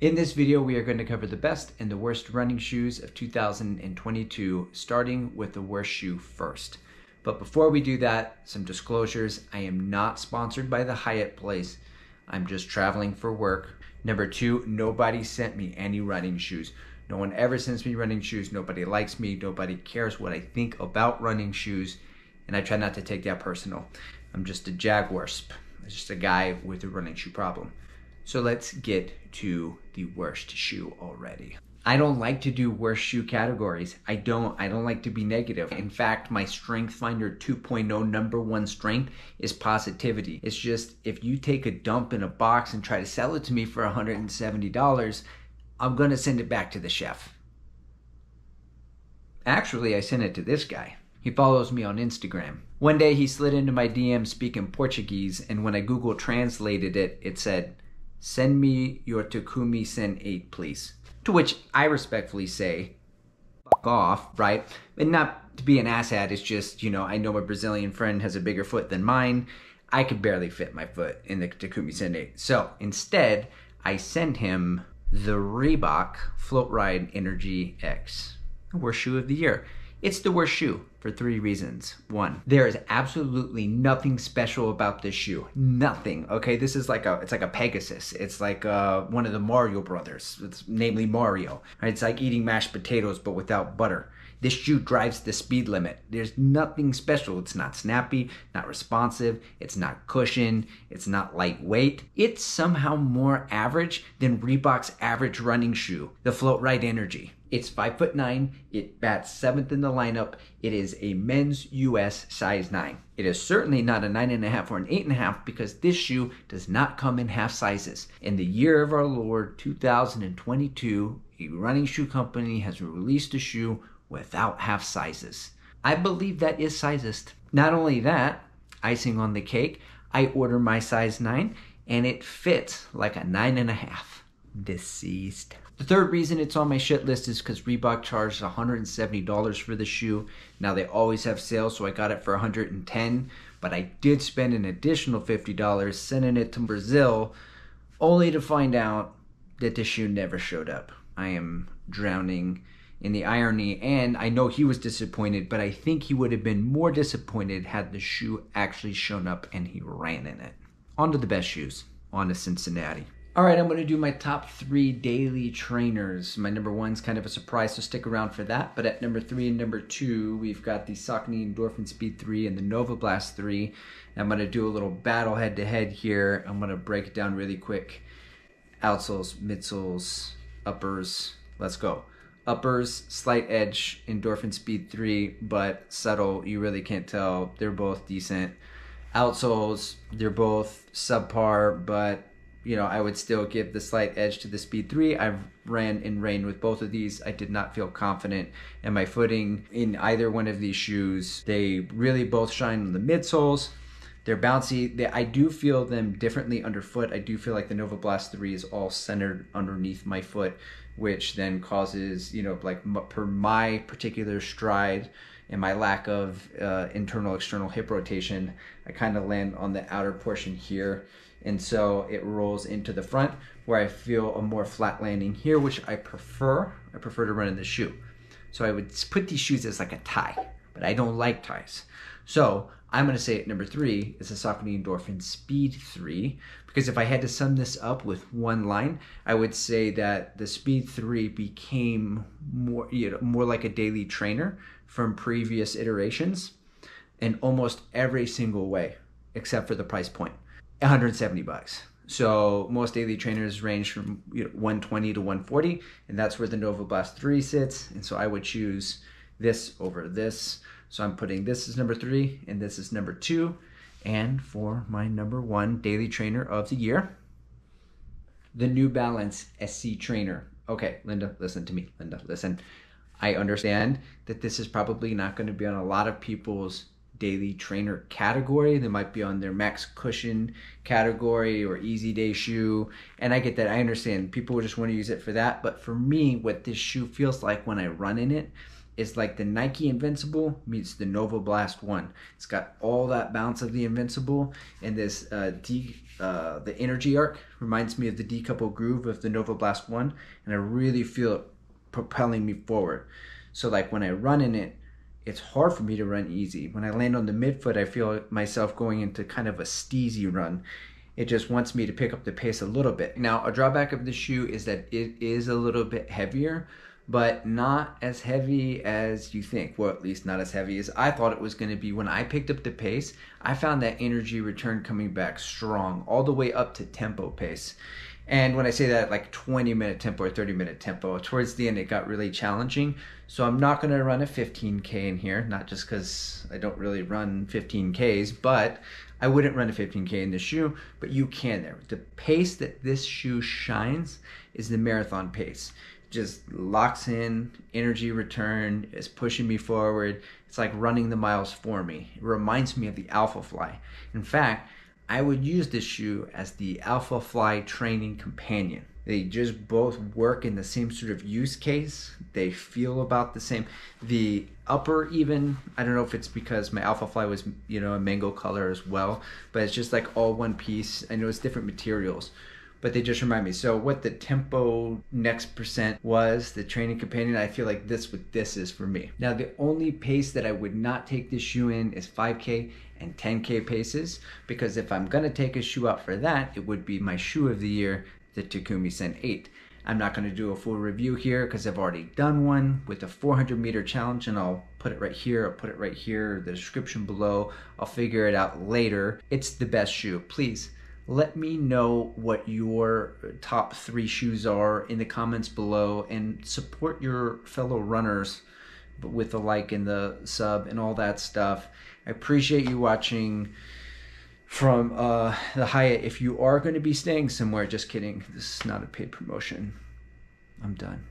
In this video, we are going to cover the best and the worst running shoes of 2022, starting with the worst shoe first. But before we do that, some disclosures. I am not sponsored by the Hyatt Place. I'm just traveling for work. Number two, nobody sent me any running shoes. No one ever sends me running shoes. Nobody likes me. Nobody cares what I think about running shoes. And I try not to take that personal. I'm just a jaguarsp. I'm just a guy with a running shoe problem. So let's get to the worst shoe already. I don't like to do worst shoe categories. I don't I don't like to be negative. In fact, my Strength Finder 2.0 number one strength is positivity. It's just if you take a dump in a box and try to sell it to me for $170, I'm going to send it back to the chef. Actually, I sent it to this guy. He follows me on Instagram. One day he slid into my DM speaking Portuguese, and when I Google translated it, it said, Send me your Takumi Sen 8, please. To which I respectfully say, fuck off, right? And not to be an asshat, it's just, you know, I know my Brazilian friend has a bigger foot than mine. I could barely fit my foot in the Takumi Sen 8. So instead, I send him the Reebok Floatride Energy X, worst shoe of the year. It's the worst shoe for three reasons. One, there is absolutely nothing special about this shoe. Nothing. Okay, this is like a it's like a Pegasus. It's like uh, one of the Mario brothers. It's namely Mario. It's like eating mashed potatoes but without butter. This shoe drives the speed limit. There's nothing special. It's not snappy, not responsive, it's not cushion, it's not lightweight. It's somehow more average than Reebok's average running shoe, the Floatride Energy. It's five foot nine. It bats seventh in the lineup. It is a men's US size nine. It is certainly not a nine and a half or an eight and a half because this shoe does not come in half sizes. In the year of our Lord 2022, a running shoe company has released a shoe without half sizes. I believe that is sizest. Not only that, icing on the cake, I order my size nine and it fits like a nine and a half. Deceased. The third reason it's on my shit list is because Reebok charged $170 for the shoe. Now they always have sales, so I got it for 110. but I did spend an additional $50 sending it to Brazil, only to find out that the shoe never showed up. I am drowning in the irony, and I know he was disappointed, but I think he would have been more disappointed had the shoe actually shown up and he ran in it. On to the best shoes, on to Cincinnati. All right, I'm going to do my top three daily trainers. My number one's kind of a surprise, so stick around for that. But at number three and number two, we've got the Saucony Endorphin Speed 3 and the Novablast 3. And I'm going to do a little battle head to head here. I'm going to break it down really quick. Outsoles, midsoles, uppers. Let's go. Uppers, slight edge, Endorphin Speed 3, but subtle. You really can't tell. They're both decent. Outsoles, they're both subpar, but you know, I would still give the slight edge to the Speed 3. I've ran in rain with both of these. I did not feel confident in my footing in either one of these shoes. They really both shine on the midsoles. They're bouncy. They, I do feel them differently underfoot. I do feel like the Novablast 3 is all centered underneath my foot, which then causes, you know, like per my particular stride and my lack of uh, internal external hip rotation, I kind of land on the outer portion here and so it rolls into the front where I feel a more flat landing here, which I prefer. I prefer to run in the shoe. So I would put these shoes as like a tie, but I don't like ties. So I'm going to say at number three is the Saucony Endorphin Speed 3, because if I had to sum this up with one line, I would say that the Speed 3 became more, you know, more like a daily trainer from previous iterations in almost every single way, except for the price point. 170 bucks. So most daily trainers range from you know, 120 to 140, and that's where the Novablast 3 sits. And so I would choose this over this. So I'm putting this as number three, and this is number two. And for my number one daily trainer of the year, the New Balance SC Trainer. Okay, Linda, listen to me. Linda, listen. I understand that this is probably not going to be on a lot of people's daily trainer category. They might be on their max cushion category or easy day shoe. And I get that. I understand people just want to use it for that. But for me, what this shoe feels like when I run in it is like the Nike Invincible meets the Novablast One. It's got all that bounce of the Invincible, and this uh, de- uh, the energy arc reminds me of the decoupled groove of the Novablast One, and I really feel it propelling me forward. So like when I run in it, it's hard for me to run easy. When I land on the midfoot, I feel myself going into kind of a steezy run. It just wants me to pick up the pace a little bit. Now, a drawback of the shoe is that it is a little bit heavier, but not as heavy as you think. Well, at least not as heavy as I thought it was going to be. When I picked up the pace, I found that energy return coming back strong, all the way up to tempo pace. And when I say that, like 20 minute tempo or 30 minute tempo, towards the end it got really challenging. So I'm not going to run a 15K in here, not just because I don't really run 15Ks, but I wouldn't run a 15K in this shoe, but you can there. The pace that this shoe shines is the marathon pace just locks in, energy return, is pushing me forward. It's like running the miles for me. It reminds me of the Alphafly. In fact, I would use this shoe as the Alphafly training companion. They just both work in the same sort of use case. They feel about the same. The upper, even, I don't know if it's because my Alphafly was, you know, a mango color as well, but it's just like all one piece. I know it's different materials but they just remind me. So what the tempo next percent was, the training companion, I feel like this what this is for me. Now the only pace that I would not take this shoe in is 5k and 10k paces because if I'm gonna take a shoe out for that, it would be my shoe of the year, the Takumi Sen 8. I'm not going to do a full review here because I've already done one with a 400 meter challenge and I'll put it right here, I'll put it right here, the description below. I'll figure it out later. It's the best shoe. Please let me know what your top three shoes are in the comments below and support your fellow runners with the like and the sub and all that stuff. I appreciate you watching from uh, the Hyatt. If you are going to be staying somewhere, just kidding. This is not a paid promotion. I'm done.